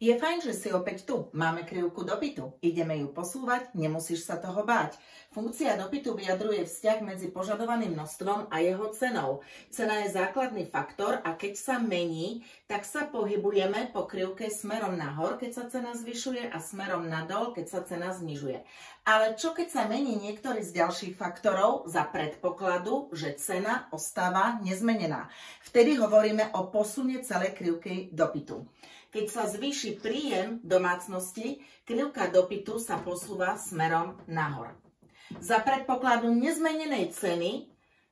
Je fajn, že si opäť tu. Máme krivku dopytu. Ideme ju posúvať, nemusíš sa toho báť. Funkcia dopytu vyjadruje vzťah medzi požadovaným množstvom a jeho cenou. Cena je základný faktor a keď sa mení, tak sa pohybujeme po krivke smerom nahor, keď sa cena zvyšuje a smerom nadol, keď sa cena znižuje. Ale čo keď sa mení niektorý z ďalších faktorov za predpokladu, že cena ostáva nezmenená? Vtedy hovoríme o posune celej krivky dopytu. Keď sa zvýši príjem domácnosti, krivka dopytu sa posúva smerom nahor. Za predpokladu nezmenenej ceny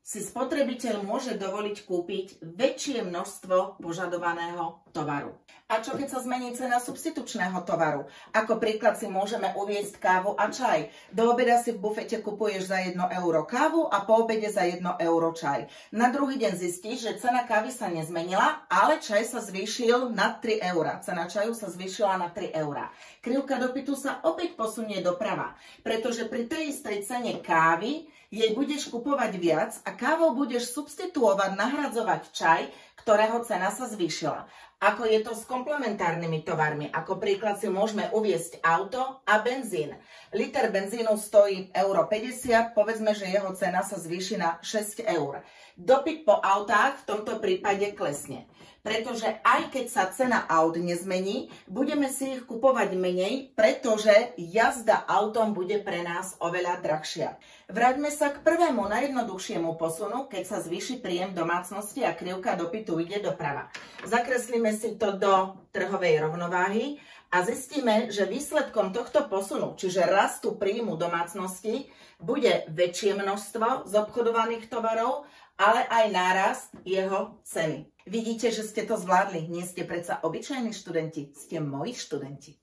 si spotrebiteľ môže dovoliť kúpiť väčšie množstvo požadovaného tovaru. A čo keď sa zmení cena substitučného tovaru? Ako príklad si môžeme uviezť kávu a čaj. Do obeda si v bufete kupuješ za 1 euro kávu a po obede za 1 euro čaj. Na druhý deň zistíš, že cena kávy sa nezmenila, ale čaj sa zvýšil na 3 eurá. Cena čaju sa zvýšila na 3 eurá. Krivka dopytu sa opäť posunie doprava, pretože pri tej istej cene kávy jej budeš kupovať viac a kávou budeš substituovať, nahradzovať čaj, ktorého cena sa zvýšila. Ako je to s komplementárnymi tovarmi? Ako príklad si môžeme uviesť auto a benzín. Liter benzínu stojí euro 50, povedzme, že jeho cena sa zvýši na 6 eur. Dopyt po autách v tomto prípade klesne. Pretože aj keď sa cena aut nezmení, budeme si ich kupovať menej, pretože jazda autom bude pre nás oveľa drahšia. Vráťme sa k prvému najjednoduchšiemu posunu, keď sa zvýši príjem domácnosti a krivka dopytu ide doprava. Zakreslíme si to do trhovej rovnováhy a zistíme, že výsledkom tohto posunu, čiže rastu príjmu domácnosti, bude väčšie množstvo z obchodovaných tovarov, ale aj nárast jeho ceny. Vidíte, že ste to zvládli. Nie ste predsa obyčajní študenti, ste moji študenti.